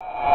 you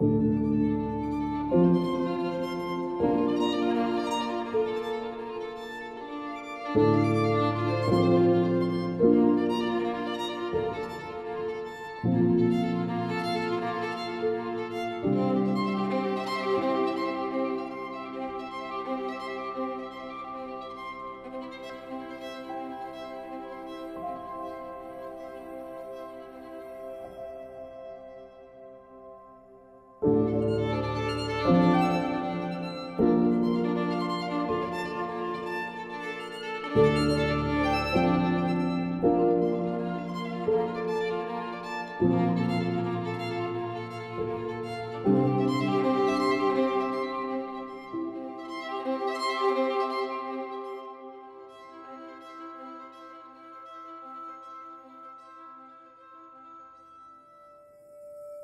thank you.